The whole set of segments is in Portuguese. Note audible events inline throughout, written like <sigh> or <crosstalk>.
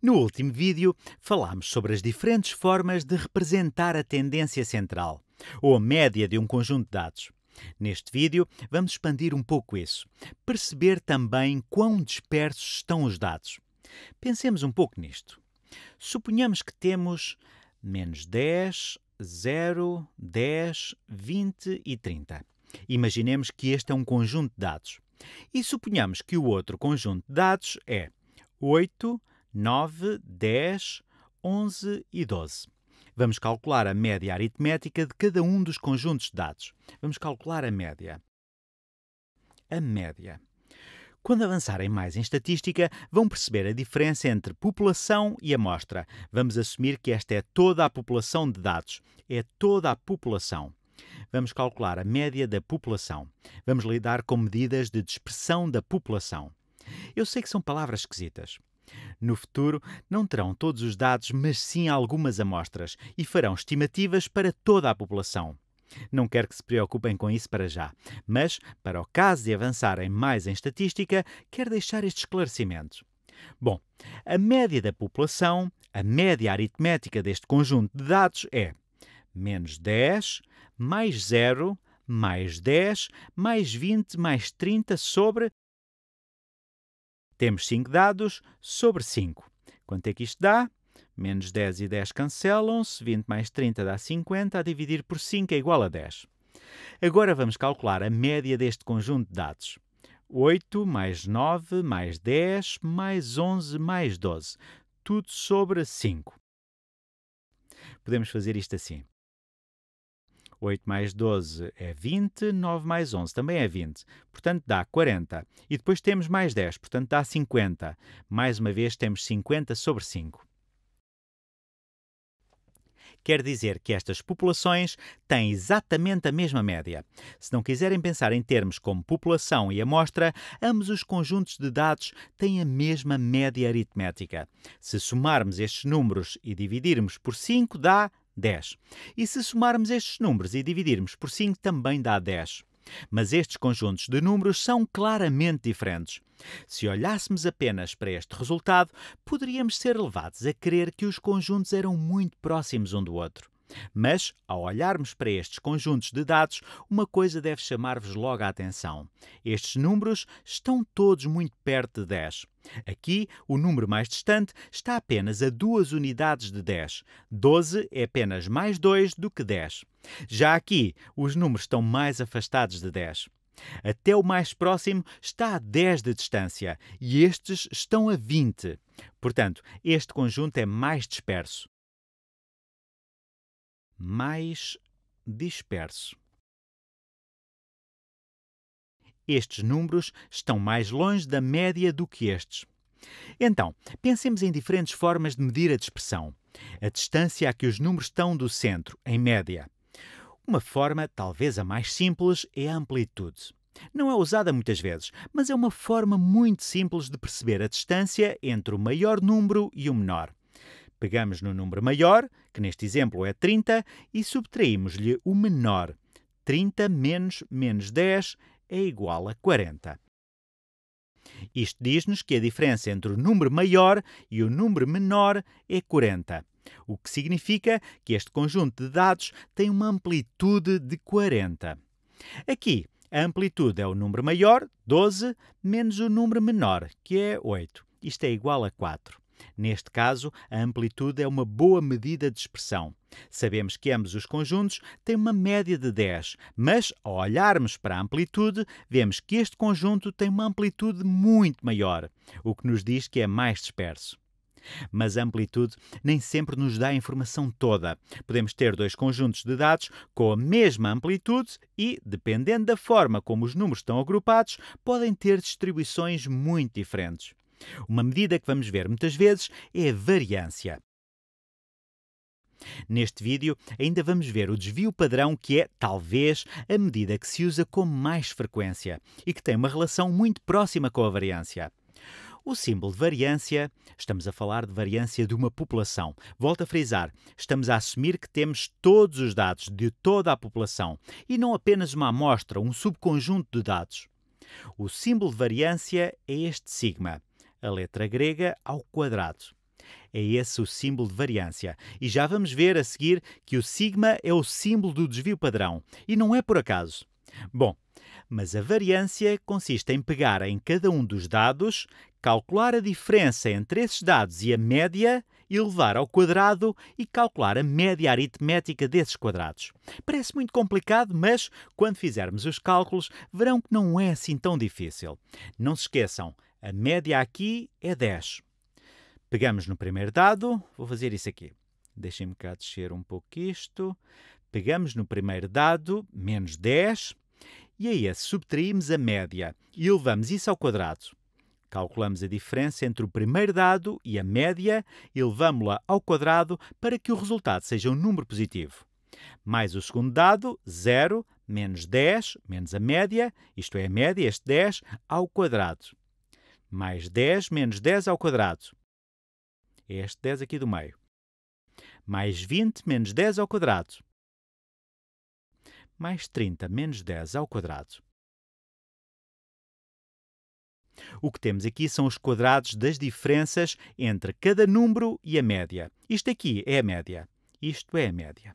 No último vídeo, falámos sobre as diferentes formas de representar a tendência central, ou a média de um conjunto de dados. Neste vídeo, vamos expandir um pouco isso, perceber também quão dispersos estão os dados. Pensemos um pouco nisto. Suponhamos que temos menos 10, 0, 10, 20 e 30. Imaginemos que este é um conjunto de dados. E suponhamos que o outro conjunto de dados é 8, 9, 10, 11 e 12. Vamos calcular a média aritmética de cada um dos conjuntos de dados. Vamos calcular a média. A média. Quando avançarem mais em estatística, vão perceber a diferença entre população e amostra. Vamos assumir que esta é toda a população de dados. É toda a população. Vamos calcular a média da população. Vamos lidar com medidas de dispersão da população. Eu sei que são palavras esquisitas. No futuro, não terão todos os dados, mas sim algumas amostras e farão estimativas para toda a população. Não quero que se preocupem com isso para já, mas, para o caso de avançarem mais em estatística, quero deixar este esclarecimento. Bom, a média da população, a média aritmética deste conjunto de dados é menos 10, mais 0, mais 10, mais 20, mais 30 sobre temos 5 dados sobre 5. Quanto é que isto dá? Menos 10 e 10 cancelam-se, 20 mais 30 dá 50, a dividir por 5 é igual a 10. Agora vamos calcular a média deste conjunto de dados. 8 mais 9 mais 10 mais 11 mais 12. Tudo sobre 5. Podemos fazer isto assim. 8 mais 12 é 20, 9 mais 11 também é 20, portanto dá 40. E depois temos mais 10, portanto dá 50. Mais uma vez temos 50 sobre 5. Quer dizer que estas populações têm exatamente a mesma média. Se não quiserem pensar em termos como população e amostra, ambos os conjuntos de dados têm a mesma média aritmética. Se somarmos estes números e dividirmos por 5, dá 10. E se somarmos estes números e dividirmos por 5, também dá 10. Mas estes conjuntos de números são claramente diferentes. Se olhássemos apenas para este resultado, poderíamos ser levados a crer que os conjuntos eram muito próximos um do outro. Mas, ao olharmos para estes conjuntos de dados, uma coisa deve chamar-vos logo a atenção. Estes números estão todos muito perto de 10. Aqui, o número mais distante está apenas a duas unidades de 10. 12 é apenas mais 2 do que 10. Já aqui, os números estão mais afastados de 10. Até o mais próximo está a 10 de distância e estes estão a 20. Portanto, este conjunto é mais disperso mais disperso. Estes números estão mais longe da média do que estes. Então, pensemos em diferentes formas de medir a dispersão. A distância a que os números estão do centro, em média. Uma forma, talvez a mais simples, é a amplitude. Não é usada muitas vezes, mas é uma forma muito simples de perceber a distância entre o maior número e o menor. Pegamos no número maior, que neste exemplo é 30, e subtraímos-lhe o menor. 30 menos menos 10 é igual a 40. Isto diz-nos que a diferença entre o número maior e o número menor é 40, o que significa que este conjunto de dados tem uma amplitude de 40. Aqui, a amplitude é o número maior, 12, menos o número menor, que é 8. Isto é igual a 4. Neste caso, a amplitude é uma boa medida de expressão. Sabemos que ambos os conjuntos têm uma média de 10, mas ao olharmos para a amplitude, vemos que este conjunto tem uma amplitude muito maior, o que nos diz que é mais disperso. Mas a amplitude nem sempre nos dá a informação toda. Podemos ter dois conjuntos de dados com a mesma amplitude e, dependendo da forma como os números estão agrupados, podem ter distribuições muito diferentes. Uma medida que vamos ver muitas vezes é a variância. Neste vídeo, ainda vamos ver o desvio padrão, que é, talvez, a medida que se usa com mais frequência e que tem uma relação muito próxima com a variância. O símbolo de variância, estamos a falar de variância de uma população. Volto a frisar, estamos a assumir que temos todos os dados de toda a população e não apenas uma amostra, um subconjunto de dados. O símbolo de variância é este sigma a letra grega ao quadrado. É esse o símbolo de variância. E já vamos ver a seguir que o sigma é o símbolo do desvio padrão. E não é por acaso. Bom, mas a variância consiste em pegar em cada um dos dados, calcular a diferença entre esses dados e a média e levar ao quadrado e calcular a média aritmética desses quadrados. Parece muito complicado, mas quando fizermos os cálculos, verão que não é assim tão difícil. Não se esqueçam, a média aqui é 10. Pegamos no primeiro dado, vou fazer isso aqui. Deixem-me cá descer um pouco isto. Pegamos no primeiro dado, menos 10, e a esse subtraímos a média e levamos isso ao quadrado. Calculamos a diferença entre o primeiro dado e a média e levamos-la ao quadrado para que o resultado seja um número positivo. Mais o segundo dado, 0, menos 10, menos a média, isto é a média, este 10, ao quadrado. Mais 10 menos 10 ao quadrado. Este 10 aqui do meio. Mais 20 menos 10 ao quadrado. Mais 30 menos 10 ao quadrado. O que temos aqui são os quadrados das diferenças entre cada número e a média. Isto aqui é a média. Isto é a média.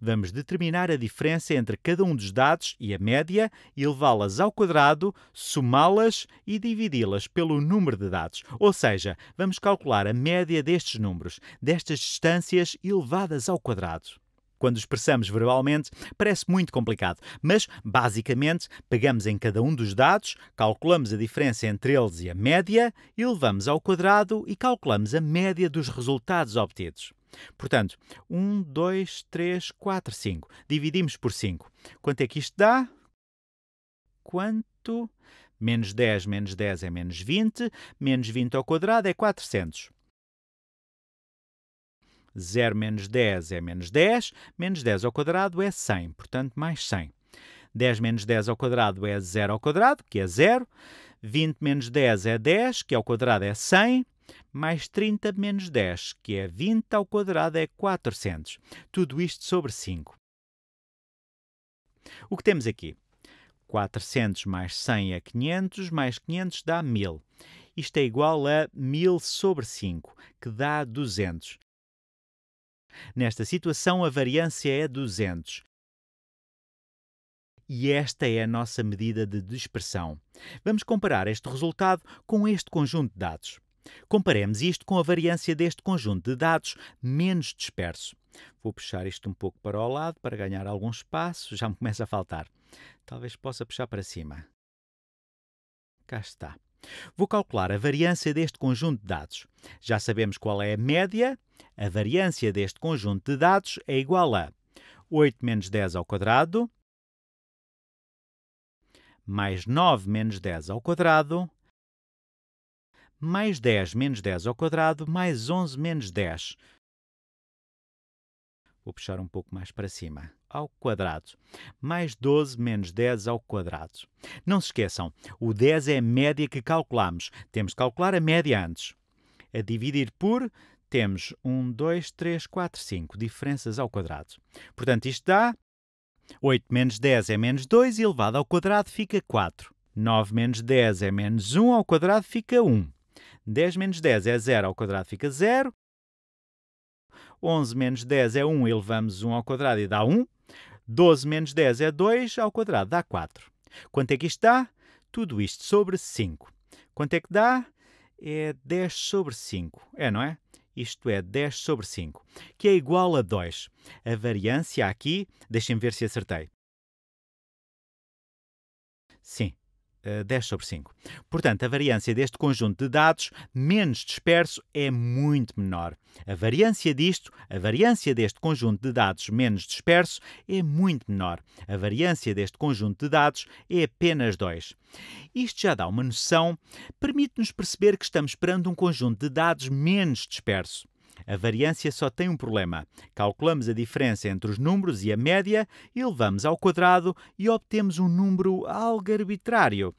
Vamos determinar a diferença entre cada um dos dados e a média e levá-las ao quadrado, somá-las e dividi-las pelo número de dados. Ou seja, vamos calcular a média destes números, destas distâncias elevadas ao quadrado quando expressamos verbalmente, parece muito complicado, mas basicamente pegamos em cada um dos dados, calculamos a diferença entre eles e a média e levamos ao quadrado e calculamos a média dos resultados obtidos. Portanto, 1, 2, 3, 4, 5. Dividimos por 5. Quanto é que isto dá? Quanto? Menos 10 menos 10 é menos 20, menos 20 ao quadrado é 400. 0 menos 10 é menos 10, menos 10 ao quadrado é 100, portanto, mais 100. 10 menos 10 ao quadrado é 0 ao quadrado, que é 0. 20 menos 10 é 10, que ao quadrado é 100. Mais 30 menos 10, que é 20 ao quadrado, é 400. Tudo isto sobre 5. O que temos aqui? 400 mais 100 é 500, mais 500 dá 1000. Isto é igual a 1000 sobre 5, que dá 200. Nesta situação, a variância é 200. E esta é a nossa medida de dispersão. Vamos comparar este resultado com este conjunto de dados. Comparemos isto com a variância deste conjunto de dados menos disperso. Vou puxar isto um pouco para o lado para ganhar algum espaço. Já me <laughs> começa a faltar. Talvez possa puxar para cima. Cá está. Vou calcular a variância deste conjunto de dados. Já sabemos qual é a média. A variância deste conjunto de dados é igual a 8 menos 10 ao quadrado, mais 9 menos 10 ao quadrado, mais 10 menos 10 ao quadrado, mais 11 menos 10. Vou puxar um pouco mais para cima. Ao quadrado. Mais 12 menos 10 ao quadrado. Não se esqueçam, o 10 é a média que calculamos. Temos que calcular a média antes. A dividir por, temos 1, 2, 3, 4, 5 diferenças ao quadrado. Portanto, isto dá 8 menos 10 é menos 2 e elevado ao quadrado fica 4. 9 menos 10 é menos 1 ao quadrado fica 1. 10 menos 10 é 0 ao quadrado fica 0. 11 menos 10 é 1, elevamos 1 ao quadrado e dá 1. 12 menos 10 é 2, ao quadrado dá 4. Quanto é que isto dá? Tudo isto sobre 5. Quanto é que dá? É 10 sobre 5. É, não é? Isto é 10 sobre 5, que é igual a 2. A variância aqui, deixem ver se acertei. Sim, 10 sobre 5. Portanto, a variância deste conjunto de dados menos disperso é muito menor. A variância disto, a variância deste conjunto de dados menos disperso é muito menor. A variância deste conjunto de dados é apenas 2. Isto já dá uma noção, permite-nos perceber que estamos perante um conjunto de dados menos disperso. A variância só tem um problema. Calculamos a diferença entre os números e a média, e levamos ao quadrado e obtemos um número algo arbitrário.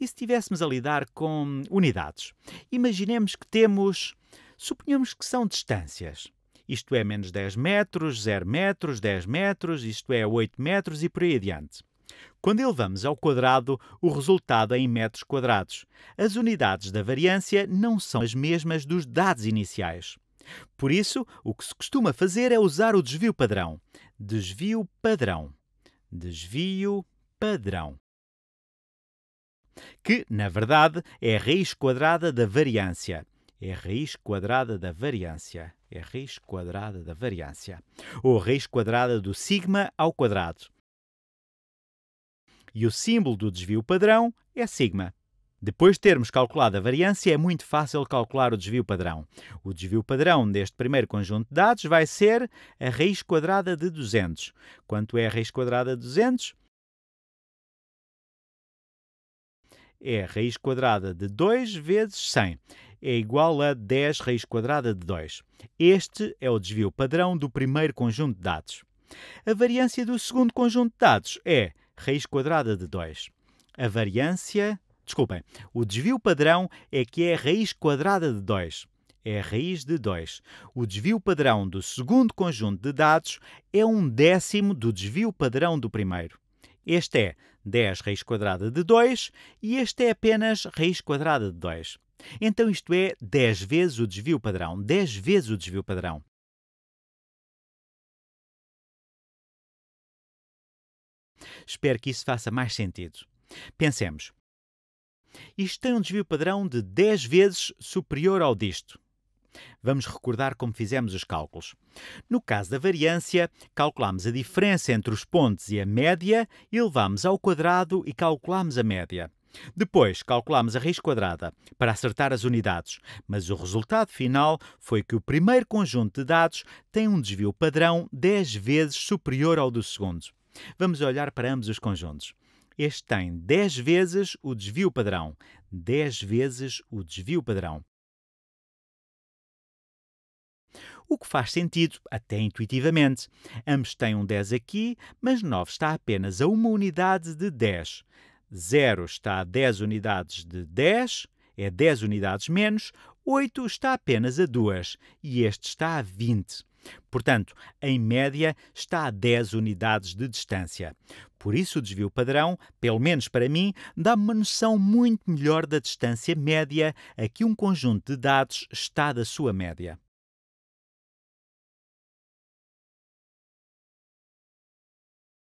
E se estivéssemos a lidar com unidades? Imaginemos que temos. Suponhamos que são distâncias. Isto é menos 10 metros, 0 metros, 10 metros, isto é 8 metros e por aí adiante. Quando elevamos ao quadrado, o resultado é em metros quadrados. As unidades da variância não são as mesmas dos dados iniciais. Por isso, o que se costuma fazer é usar o desvio padrão. Desvio padrão. Desvio padrão. Que, na verdade, é a raiz quadrada da variância. É a raiz quadrada da variância. É a raiz quadrada da variância. Ou a raiz quadrada do sigma ao quadrado e o símbolo do desvio padrão é sigma. Depois de termos calculado a variância, é muito fácil calcular o desvio padrão. O desvio padrão deste primeiro conjunto de dados vai ser a raiz quadrada de 200. Quanto é a raiz quadrada de 200? É a raiz quadrada de 2 vezes 100. É igual a 10 raiz quadrada de 2. Este é o desvio padrão do primeiro conjunto de dados. A variância do segundo conjunto de dados é raiz quadrada de 2. A variância, desculpem, o desvio padrão é que é a raiz quadrada de 2. É a raiz de 2. O desvio padrão do segundo conjunto de dados é um décimo do desvio padrão do primeiro. Este é 10 raiz quadrada de 2 e este é apenas raiz quadrada de 2. Então isto é 10 vezes o desvio padrão. 10 vezes o desvio padrão. Espero que isso faça mais sentido. Pensemos. Isto tem um desvio padrão de 10 vezes superior ao disto. Vamos recordar como fizemos os cálculos. No caso da variância, calculamos a diferença entre os pontos e a média, elevamos ao quadrado e calculamos a média. Depois, calculamos a raiz quadrada para acertar as unidades, mas o resultado final foi que o primeiro conjunto de dados tem um desvio padrão 10 vezes superior ao do segundo. Vamos olhar para ambos os conjuntos. Este tem 10 vezes o desvio padrão. 10 vezes o desvio padrão. O que faz sentido, até intuitivamente. Ambos têm um 10 aqui, mas 9 está apenas a uma unidade de 10. 0 está a 10 unidades de 10, é 10 unidades menos. 8 está apenas a 2 e este está a 20. Portanto, em média, está a 10 unidades de distância. Por isso, o desvio padrão, pelo menos para mim, dá-me uma noção muito melhor da distância média a que um conjunto de dados está da sua média.